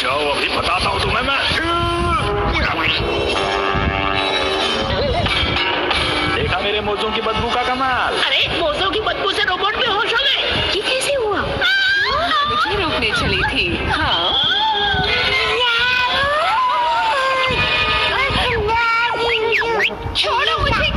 जाओ अभी बताता हूँ तुम्हें मैं देखा मेरे मोजों की बदबू का कमाल अरे मोजों की बदबू से रोबोट में होश हो गए ये कैसे हुआ मुझे रोकने चली थी हाँ छोड़ो मुझे